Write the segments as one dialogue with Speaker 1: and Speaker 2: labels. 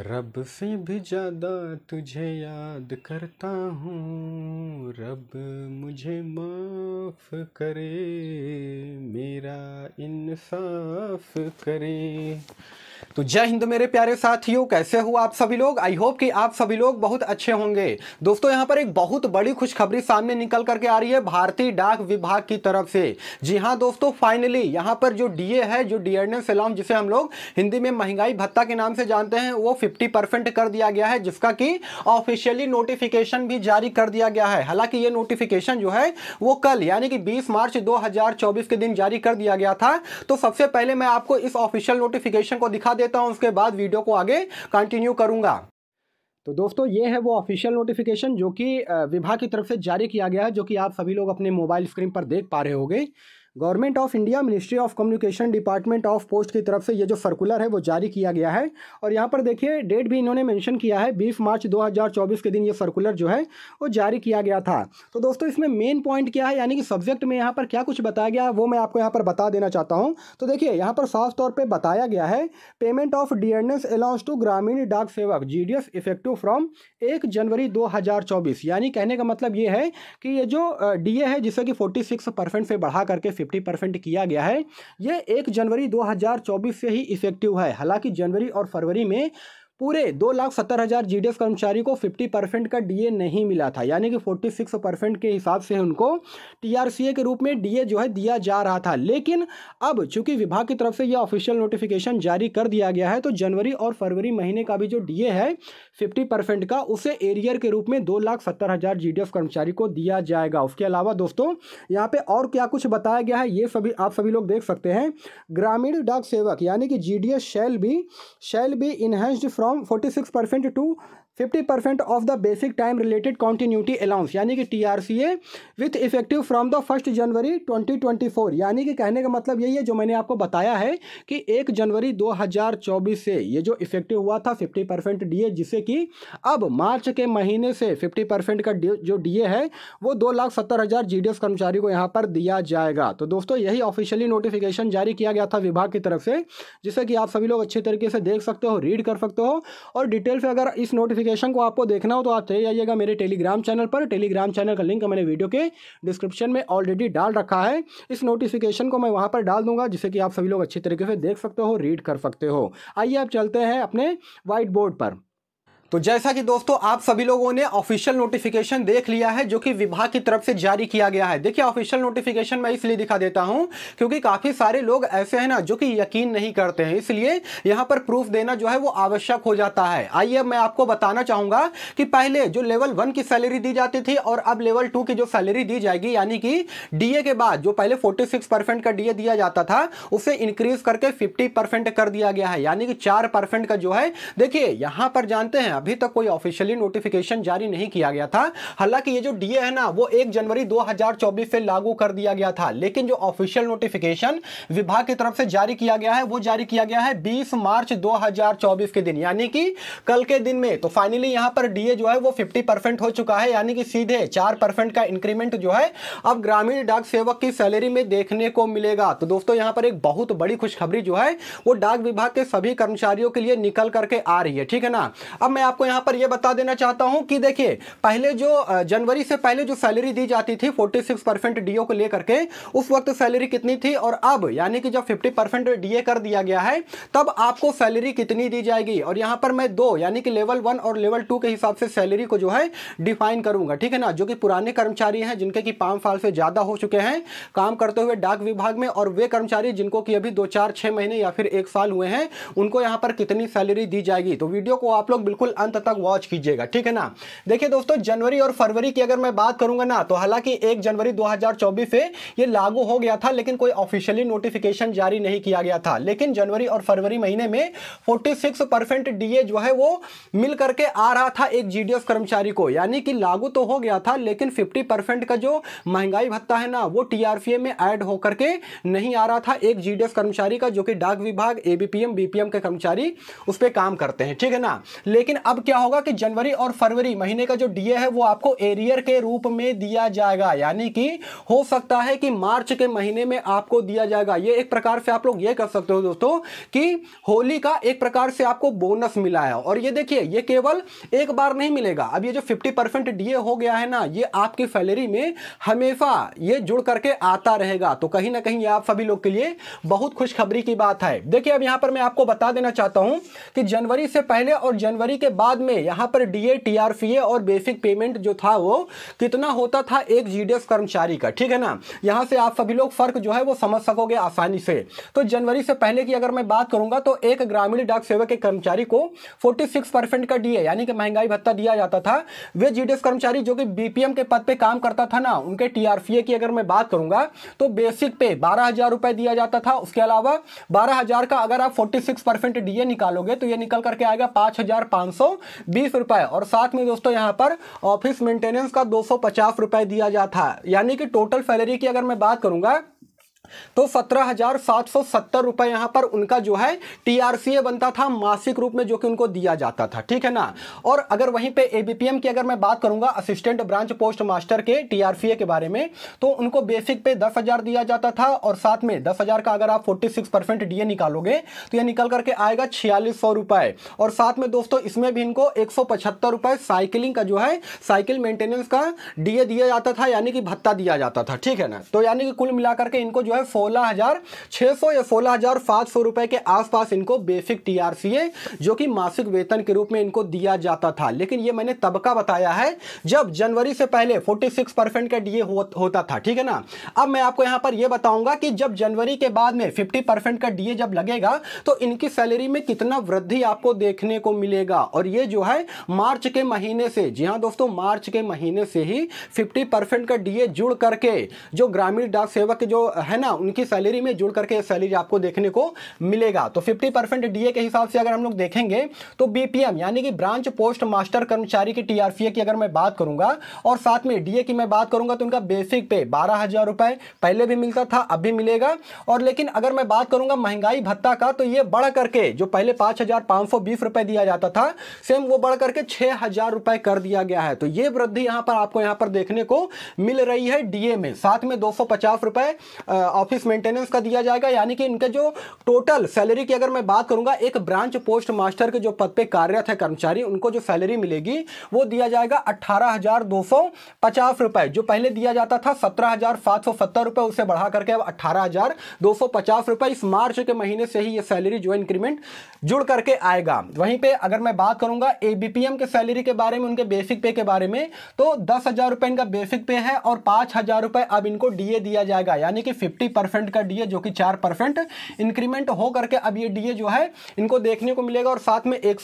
Speaker 1: रब से भी ज़्यादा तुझे याद करता हूँ। रब मुझे माफ़ करे, मेरा इंसाफ करे। तो जय हिंद मेरे प्यारे साथियों, कैसे हो आप सभी लोग? आई होप कि आप सभी लोग बहुत अच्छे होंगे। दोस्तों, यहाँ पर एक बहुत बड़ी खुशखबरी सामने निकल करके आ रही है भारतीय डाक विभाग की तरफ़ से। जी हाँ दोस्तों फाइनली यहाँ पर जो डीए है, जो डियरनेस अलाउंस जिसे हम लोग हिंदी में महँगाई भत्ता के नाम से जानते हैं, वो फिफ्टी कर दिया गया है, जिसका कि ऑफिशियली नोटिफिकेशन भी जारी कर दिया गया है। हालाँकि ये नोटिफिकेशन जो है, वो कल, यानी कि बीस मार्च दो हज़ार चौबीस के दिन जारी कर दिया गया था। तो सबसे पहले मैं आपको इस ऑफिशियल नोटिफिकेशन को दिखा दिखा देता हूँ, उसके बाद वीडियो को आगे कंटिन्यू करूँगा। तो दोस्तों, ये है वो ऑफिशियल नोटिफिकेशन जो कि विभाग की तरफ़ से जारी किया गया है, जो कि आप सभी लोग अपने मोबाइल स्क्रीन पर देख पा रहे होंगे। Government of India, ministry of communication department of post की तरफ़ से ये जो सर्कुलर है वो जारी किया गया है। और यहाँ पर देखिए डेट भी इन्होंने मेंशन किया है 20 मार्च 2024 के दिन ये सर्कुलर जो है, वो जारी किया गया था। तो दोस्तों, इसमें मेन पॉइंट क्या है? यानी कि सब्जेक्ट में यहाँ पर क्या कुछ बताया गया, वो मैं आपको यहाँ पर बता देना चाहता हूँ। तो देखिए, यहाँ पर साफ़ तौर पर बताया गया है payment of dearness allowance to Gramin Dak Sevak ji effective from एक जनवरी दो हज़ार चौबीस। यानी कहने का मतलब ये है कि ये जो डीए है, जिसे कि फोर्टी से बढ़ा करके फिफ्टी परसेंट किया गया है। ये एक जनवरी 2024 से ही इफ़ेक्टिव है। हालाँकि जनवरी और फरवरी में पूरे दो लाख सत्तर हज़ार जी कर्मचारी को फिफ्टी परसेंट का डीए नहीं मिला था। यानी कि फोर्टी सिक्स परसेंट के हिसाब से उनको टीआरसीए के रूप में डीए जो है दिया जा रहा था। लेकिन अब चूँकि विभाग की तरफ़ से यह ऑफिशियल नोटिफिकेशन जारी कर दिया गया है तो जनवरी और फरवरी महीने का भी जो डीए है फिफ्टी परसेंट का, उसे एरियर के रूप में दो लाख सत्तर हज़ार जी कर्मचारी को दिया जाएगा। उसके अलावा दोस्तों, यहाँ पे और क्या कुछ बताया गया है, ये सभी आप सभी लोग देख सकते हैं। ग्रामीण डाक सेवक, यानी कि G D S shall be shall be enhanced from from 46% to fifty percent of the basic time related continuity allowance यानी कि T R C A with effective from the first January twenty twenty four यानी कि कहने का मतलब यही है जो मैंने आपको बताया है कि एक जनवरी दो हज़ार चौबीस से ये जो इफ़ेक्टिव हुआ था फिफ्टी परसेंट डी ए जिससे कि अब मार्च के महीने से फिफ्टी परसेंट का जो डी ए है, वो दो लाख सत्तर हज़ार जी डी एस कर्मचारी को यहाँ पर दिया जाएगा। तो दोस्तों, यही ऑफिशियली नोटिफिकेशन जारी किया गया था विभाग की तरफ़ से, जिससे कि आप सभी लोग अच्छे तरीके से देख सकते हो रीड कर सकते हो और डिटेल से अगर इस नोटिफिकेशन को आपको देखना हो तो आप चले जाइएगा मेरे टेलीग्राम चैनल पर। टेलीग्राम चैनल का लिंक मैंने वीडियो के डिस्क्रिप्शन में ऑलरेडी डाल रखा है। इस नोटिफिकेशन को मैं वहाँ पर डाल दूँगा, जिससे कि आप सभी लोग अच्छी तरीके से देख सकते हो रीड कर सकते हो। आइए आप चलते हैं अपने व्हाइट बोर्ड पर। तो जैसा कि दोस्तों, आप सभी लोगों ने ऑफिशियल नोटिफिकेशन देख लिया है, जो कि विभाग की तरफ़ से जारी किया गया है। देखिए ऑफिशियल नोटिफिकेशन मैं इसलिए दिखा देता हूँ, क्योंकि काफ़ी सारे लोग ऐसे हैं ना, जो कि यकीन नहीं करते हैं। इसलिए यहाँ पर प्रूफ देना जो है, वो आवश्यक हो जाता है। आइए मैं आपको बताना चाहूँगा कि पहले जो लेवल वन की सैलरी दी जाती थी, और अब लेवल टू की जो सैलरी दी जाएगी, यानी कि डीए के बाद जो पहले फोर्टी का डीए दिया जाता था, उसे इंक्रीज करके फिफ्टी कर दिया गया है। यानी कि चार का जो है, देखिए, यहाँ पर जानते हैं अभी तक कोई ऑफिशियली नोटिफिकेशन जारी नहीं किया गया था। हालाँकि ये जो डीए है ना, वो एक जनवरी 2024 से लागू कर दिया गया था। लेकिन जो ऑफिशियल नोटिफिकेशन विभाग की तरफ़ से जारी किया गया है, वो जारी किया गया है 20 मार्च 2024 के दिन। यानी कि कल के दिन में। तो फाइनली यहाँ पर डीए जो है, वो 50 परसेंट हो चुका है। यानी कि सीधे चार का इंक्रीमेंट जो है, अब ग्रामीण डाक सेवक की सैलरी में देखने को मिलेगा। तो दोस्तों, यहाँ पर एक बहुत बड़ी खुशखबरी जो है, वो डाक विभाग के सभी कर्मचारियों के लिए निकल करके आ रही है। ठीक है ना? अब मैं आपको यहाँ पर यह बता देना चाहता हूँ कि देखिए, पहले जो जनवरी से पहले जो सैलरी दी जाती थी 46 परसेंट डीओ को लेकर के, उस वक्त सैलरी कितनी थी और अब, यानी कि जब 50 परसेंट डीए कर दिया गया है, तब आपको सैलरी कितनी दी जाएगी? और यहाँ पर मैं दो, यानी कि लेवल वन और लेवल टू के हिसाब से सैलरी को जो है डिफाइन करूँगा, ठीक है ना? जो कि पुराने कर्मचारी हैं, जिनके की पाँच साल से ज़्यादा हो चुके हैं, काम करते हुए डाक विभाग में, और वे कर्मचारी जिनको की अभी दो, चार, छह महीने या फिर एक साल हुए हैं, उनको यहाँ पर कितनी सैलरी दी जाएगी? तो वीडियो को आप लोग बिल्कुल अंत तक वॉच कीजिएगा, ठीक है ना? देखिए दोस्तों, जनवरी और फरवरी की अगर मैं बात करूँगा ना तो हालाँकि एक जनवरी 2024 से ये लागू हो गया था, लेकिन कोई ऑफिशियली नोटिफिकेशन जारी नहीं किया गया था। लेकिन जनवरी और फरवरी महीने में 46 परसेंट डीए जो है वो मिल करके आ रहा था एक जीडीएस कर्मचारी को। यानी कि लागू तो हो गया था, लेकिन 50 परसेंट का जो महँगाई भत्ता है ना, वो टीआरसीए में ऐड होकर के नहीं आ रहा था एक जीडीएस कर्मचारी का, जो कि डाक विभाग एबीपीएम बीपीएम के कर्मचारी उस पर काम करते हैं, ठीक है ना? लेकिन अब क्या होगा कि जनवरी और फरवरी महीने का जो डीए है, वो आपको एरियर के रूप में दिया जाएगा। यानी कि हो सकता है कि मार्च के महीने में आपको दिया जाएगा। ये एक प्रकार से आप लोग ये कर सकते हो दोस्तों कि होली का एक प्रकार से आपको बोनस मिला है। और ये देखिए, ये केवल एक बार नहीं मिलेगा। अब ये जो 50 परसेंट डीए हो गया है ना, ये आपकी सैलरी में हमेशा ये जुड़ करके आता रहेगा। तो कहीं ना कहीं आप सभी लोग के लिए बहुत खुशखबरी की बात है। देखिए, अब यहाँ पर मैं आपको बता देना चाहता हूँ कि जनवरी से पहले और जनवरी के बाद में यहाँ पर डीए टीआरपीए और बेसिक पेमेंट जो था वो कितना होता था? एक जीडीएस कर्मचारी का, ठीक है ना? यहाँ से आप सभी लोग फ़र्क जो है वो समझ सकोगे आसानी से। तो जनवरी से पहले की अगर मैं बात करूँगा तो एक ग्रामीण डाक सेवक के कर्मचारी को 46 परसेंट का डीए यानी कि महँगाई भत्ता दिया जाता था। वे जीडीएस कर्मचारी जो कि बीपीएम के पद पे काम करता था ना, उनके टीआरपीए की अगर मैं बात करूँगा तो बेसिक पे बारह हज़ार रुपए दिया जाता था। उसके अलावा बारह हज़ार का अगर आप फोर्टी सिक्स परसेंट डीए निकालोगे तो ये निकल करके आएगा पाँच हज़ार पाँच सौ बीस रुपए। और साथ में दोस्तों यहाँ पर ऑफ़िस मेंटेनेंस का दो सौ पचास रुपए दिया जाता है। यानी कि टोटल सैलरी की अगर मैं बात करूँगा तो सत्रह हज़ार सात सौ सत्तर रुपए यहाँ पर उनका जो है टीआरसीए बनता था, मासिक रूप में जो कि उनको दिया जाता था, ठीक है ना? और अगर वहीं पे एबीपीएम की अगर मैं बात करूँगा, असिस्टेंट ब्रांच पोस्ट मास्टर के टीआरसीए के बारे में तो उनको बेसिक पे दस हज़ार दिया जाता था और साथ में दस हज़ार का अगर आप फोर्टी सिक्स परसेंट डीए निकालोगे तो यह निकल करके आएगा छियालीस सौ रुपए। और साथ में दोस्तों, इसमें भी इनको एक सौ पचहत्तर रुपए साइकिलिंग का जो है, साइकिल मेंटेनेंस का डीए दिया जाता था, यानी कि भत्ता दिया जाता था, ठीक है ना? तो यानी कि कुल मिलाकर के इनको जो है सोलह हज़ार छह सौ या सोलह हज़ार पाँच सौ रुपए के आसपास इनको बेसिक टीआरसीए जो कि मासिक वेतन के रूप में इनको दिया जाता था। लेकिन ये मैंने तब का बताया है जब जनवरी से पहले 46 परसेंट का डीए हो, होता था ठीक है ना? अब मैं आपको यहाँ पर यह बताऊँगा कि जब जनवरी के बाद में 50 परसेंट का डीए जब लगेगा तो इनकी सैलरी में कितना वृद्धि आपको देखने को मिलेगा। और ये जो है मार्च के महीने से जी हाँ दोस्तों मार्च के महीने से ही फिफ्टी परसेंट का डीए जुड़ करके जो ग्रामीण डाक सेवक जो है ना, उनकी सैलरी में जुड़ करके सैलरी आपको देखने को मिलेगा। तो 50 परसेंट डीए के हिसाब से अगर हम लोग देखेंगे तो बीपीएम यानी कि ब्रांच पोस्ट मास्टर कर्मचारी की टीआरपीए की अगर मैं बात करूँगा, और साथ में डीए की मैं बात करूँगा तो उनका बेसिक पे बारह रुपए पहले भी मिलता था, अब भी मिलेगा। और लेकिन अगर मैं बात करूँगा महँगाई भत्ता का तो ये बढ़ करके, जो पहले पाँच रुपए दिया जाता था सेम वो बढ़ करके छह हज़ार रुपए कर दिया गया है। तो ये वृद्धि यहाँ पर आपको यहाँ पर देखने को मिल रही है डीए में। साथ में दो सौ पचास रुपए ऑफ़िस मेंटेनेंस का दिया जाएगा, यानी कि इनके जो टोटल सैलरी की अगर मैं बात करूँगा, एक ब्रांच पोस्ट मास्टर के जो पद पे कार्यरत है कर्मचारी, उनको जो सैलरी मिलेगी, वो दिया जाएगा अट्ठारह रुपए। जो पहले दिया जाता था सत्रह रुपए, उसे बढ़ा करके अब अट्ठारह रुपए। इस मार्च के महीने से ही ये सैलरी जो इंक्रीमेंट जुड़ करके आएगा। वहीं पे अगर मैं बात करूँगा एबीपीएम के सैलरी के बारे में, उनके बेसिक पे के बारे में तो दस हज़ार रुपए इनका बेसिक पे है और पाँच हज़ार रुपए अब इनको डीए दिया जाएगा, यानी कि परसेंट का डीए जो कि चार परसेंट इंक्रीमेंट हो करके अब ये डीए जो है, इनको देखने को मिलेगा और साथ में एक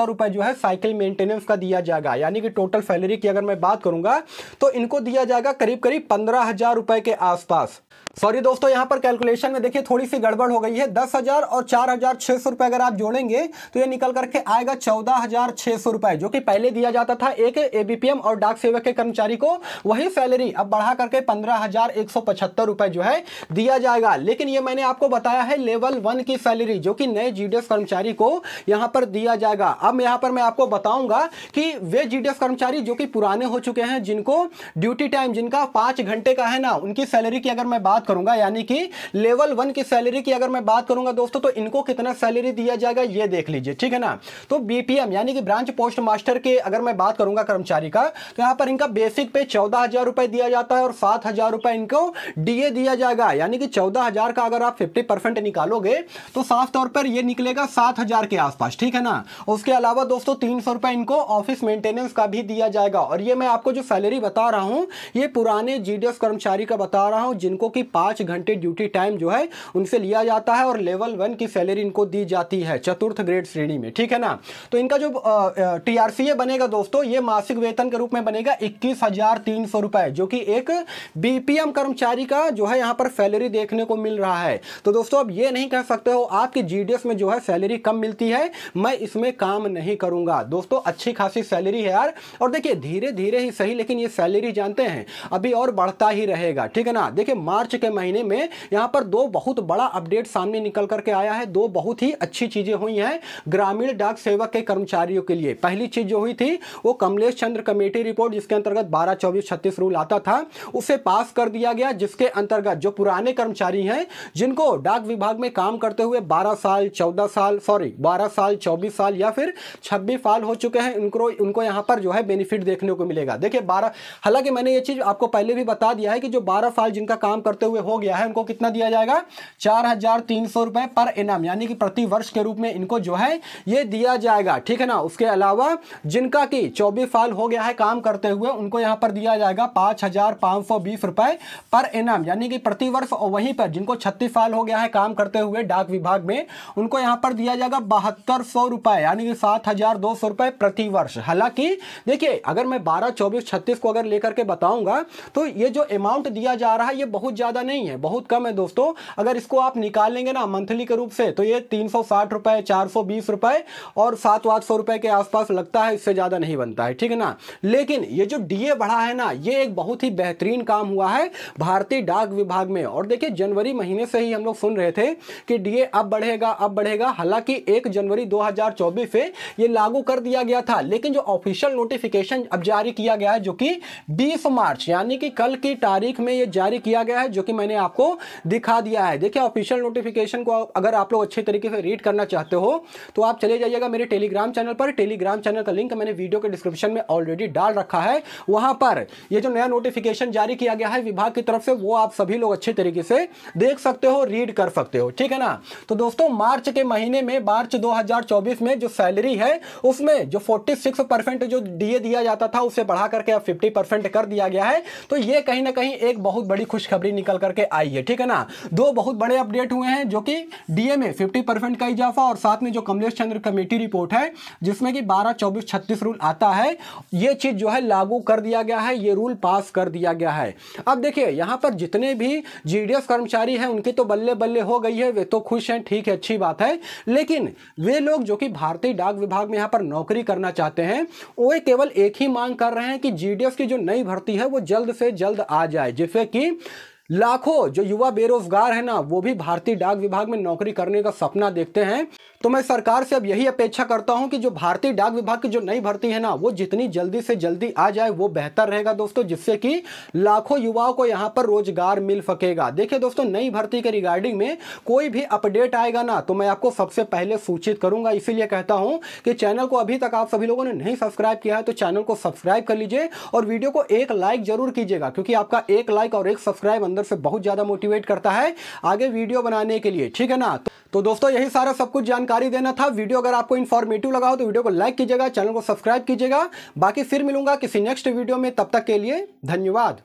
Speaker 1: रुपए जो है साइकिल मेंटेनेंस का दिया जाएगा। यानी कि टोटल सैलरी की अगर मैं बात करूँगा तो इनको दिया जाएगा करीब करीब पंद्रह हज़ार रुपए के आसपास। सॉरी दोस्तों, यहाँ पर कैलकुलेशन में देखिए थोड़ी सी गड़बड़ हो गई है। दस हज़ार और चार हज़ार छह सौ रुपए अगर आप जोड़ेंगे तो ये निकल करके आएगा चौदह हज़ार छह सौ रुपए, जो कि पहले दिया जाता था एक एबीपीएम और डाक सेवक के कर्मचारी को। वही सैलरी अब बढ़ा करके पंद्रह हज़ार एक सौ पचहत्तर रुपए जो है दिया जाएगा। लेकिन ये मैंने आपको बताया है लेवल वन की सैलरी जो कि नए जीडीएस कर्मचारी को यहाँ पर दिया जाएगा। अब यहाँ पर मैं आपको बताऊँगा कि वे जीडीएस कर्मचारी जो कि पुराने हो चुके हैं, जिनको ड्यूटी टाइम जिनका पाँच घंटे का है ना, उनकी सैलरी की अगर मैं बात करूँगा, यानी कि लेवल वन की सैलरी की अगर मैं बात करूँगा दोस्तों तो इनको कितना सैलरी दिया जाएगा, ये देख लीजिए, ठीक है ना? तो बीपीएम यानी कि ब्रांच पोस्ट मास्टर के अगर मैं बात करूँगा कर्मचारी का तो यहाँ पर इनका बेसिक पे चौदह हज़ार रुपए दिया जाता है और सात हज़ार रुपए इनको डीए दिया जाएगा, यानी कि चौदह हज़ार का अगर आप फिफ्टी परसेंट निकालोगे तो साफ़ तौर पर यह निकलेगा सात हज़ार के आसपास, ठीक है ना? उसके अलावा दोस्तों, तीन सौ रुपए इनको ऑफ़िस मेंटेनेंस का भी दिया जाएगा, और ये मैं आपको जो सैलरी बता रहा हूँ, ये पुराने जीडीएस कर्मचारी का बता रहा हूँ, जिनको कि पाँच घंटे ड्यूटी टाइम जो है, उनसे लिया जाता है और लेवल वन की सैलरी इनको दी जाती है चतुर्थ ग्रेड श्रेणी में, ठीक है ना? तो इनका जो टीआरसीए बनेगा दोस्तों, ये मासिक वेतन के रूप में बनेगा इक्कीस हज़ार तीन सौ रुपए, जो कि एक बीपीएम कर्मचारी का जो है यहाँ पर सैलरी देखने को मिल रहा है। तो दोस्तों, अब ये नहीं कह सकते हो, आपकी जीडीएस में जो है सैलरी कम मिलती है, मैं इसमें काम नहीं करूँगा। दोस्तों, अच्छी खासी सैलरी है यार, और देखिए धीरे धीरे ही सही, लेकिन ये सैलरी जानते हैं, अभी और बढ़ता ही रहेगा, ठीक है ना? देखिए, मार्च के महीने में यहाँ पर दो बहुत बड़ा अपडेट सामने निकल करके आया है। दो बहुत ही अच्छी चीज़ें हुई हैं ग्रामीण डाक सेवक के कर्मचारियों के लिए। पहली चीज़ जो हुई थी, वो कमलेश चंद्र कमेटी रिपोर्ट जिसके अंतर्गत बारह, चौबीस, छत्तीस रूल आता था, उसे पास कर दिया गया, जिसके अंतर्गत जो पुराने कर्मचारी हैं, जिनको डाक विभाग में काम करते हुए बारह साल, चौदह साल सॉरी बारह साल, चौबीस साल या फिर छब्बीस साल हो चुके हैं उनको उनको यहाँ पर जो है बेनिफिट देखने को मिलेगा। देखिए, बारह, हालाँकि मैंने ये चीज़ आपको पहले भी बता दिया है कि जो बारह साल जिनका काम करते हुए हो गया है। उनको कितना दिया जाएगा? चार हज़ार तीन सौ रुपए पर इनाम, यानी कि प्रति वर्ष के रूप में इनको जो है ये दिया जाएगा। ठीक है ना? उसके अलावा जिनका कि चौबीस साल हो गया है काम करते हुए, उनको यहाँ पर दिया जाएगा पाँच हज़ार पाँच सौ बीस रुपए पर इनाम, यानी कि प्रति वर्ष वहीं पर जिनको छत्तीस साल हो गया है काम करते हुए डाक विभाग में, उनको यहाँ पर दिया जाएगा बहत्तर सौ रुपए, यानी कि सात हज़ार दो सौ रुपए प्रति वर्ष। हालाँकि देखिए, अगर मैं बारह, चौबीस, छत्तीस को अगर लेकर के बताऊँगा तो ये जो अमाउंट दिया जा रहा है, ये बहुत ज़्यादा नहीं है, बहुत कम है दोस्तों। अगर इसको आप निकालेंगे ना मंथली के रूप से तो ये तीन सौ साठ रुपए, चार सौ बीस रुपए और सात आठ सौ रुपए के आसपास लगता है, इससे ज़्यादा नहीं बनता है, ठीक है ना? लेकिन ये जो डीए बढ़ा है ना, ये एक बहुत ही बेहतरीन काम हुआ है भारतीय डाक विभाग में। और देखिए, जनवरी महीने से ही हम लोग सुन रहे थे कि डीए अब बढ़ेगा अब बढ़ेगा। हालाँकि एक जनवरी 2024 से ये लागू कर दिया गया था, लेकिन जो ऑफिशियल नोटिफिकेशन अब जारी किया गया है, जो कि 20 मार्च, यानी कि कल की तारीख में ये जारी किया गया है, जो कि मैंने आपको दिखा दिया है। देखिए ऑफिशियल नोटिफिकेशन को अगर आप लोग अच्छे तरीके से रीड करना चाहते हो तो आप चले जाइएगा मेरे टेलीग्राम चैनल पर। टेलीग्राम चैनल का लिंक मैंने वीडियो के डिस्क्रिप्शन में ऑलरेडी डाल रखा है। वहाँ पर ये जो नया नोटिफिकेशन जारी किया गया है विभाग की तरफ़ से, वो आप सभी लोग अच्छे तरीके से देख सकते हो रीड कर सकते हो। ठीक है ना? तो दोस्तों, मार्च के महीने में, मार्च 2024 में जो सैलरी है, उसमें जो 46 परसेंट जो डीए दिया जाता था, उसे बढ़ा करके अब 50 परसेंट कर दिया गया है। तो ये कहीं ना कहीं एक बहुत बड़ी खुशखबरी निकल करके आई है, ठीक है ना? दो बहुत बड़े अपडेट हुए हैं जो कि डीए में 50 परसेंट का इजाफा और साथ में जो कमलेश चंद्र कमेटी रिपोर्ट है, जिसमें कि बारह, चौबीस, छत्तीस रूल आता है, ये चीज़ जो है लागू कर दिया गया है, ये रूल पास कर दिया गया है। अब देखिए, यहाँ पर जितने भी जीडीएस कर्मचारी हैं, उनकी तो बल्ले बल्ले हो गई है, वे तो खुश हैं, ठीक है, अच्छी बात है, लेकिन वे लोग जो कि भारतीय डाक विभाग में यहाँ पर नौकरी करना चाहते हैं, वो केवल एक ही मांग कर रहे हैं कि जीडीएस की जो नई भर्ती है, वो जल्द से जल्द आ जाए, जिससे कि लाखों जो युवा बेरोजगार है ना, वो भी भारतीय डाक विभाग में नौकरी करने का सपना देखते हैं। तो मैं सरकार से अब यही अपेक्षा करता हूँ कि जो भारतीय डाक विभाग की जो नई भर्ती है ना, वो जितनी जल्दी से जल्दी आ जाए, वो बेहतर रहेगा दोस्तों, जिससे कि लाखों युवाओं को यहाँ पर रोज़गार मिल सकेगा। देखिए दोस्तों, नई भर्ती के रिगार्डिंग में कोई भी अपडेट आएगा ना तो मैं आपको सबसे पहले सूचित करूँगा। इसीलिए कहता हूँ कि चैनल को अभी तक आप सभी लोगों ने नहीं सब्सक्राइब किया है तो चैनल को सब्सक्राइब कर लीजिए और वीडियो को एक लाइक ज़रूर कीजिएगा, क्योंकि आपका एक लाइक और एक सब्सक्राइब अंदर से बहुत ज़्यादा मोटिवेट करता है आगे वीडियो बनाने के लिए। ठीक है ना? तो दोस्तों, यही सारा सब कुछ जानकारी देना था। वीडियो अगर आपको इन्फॉर्मेटिव लगा हो तो वीडियो को लाइक कीजिएगा चैनल को सब्सक्राइब कीजिएगा। बाकी फिर मिलूँगा किसी नेक्स्ट वीडियो में। तब तक के लिए धन्यवाद।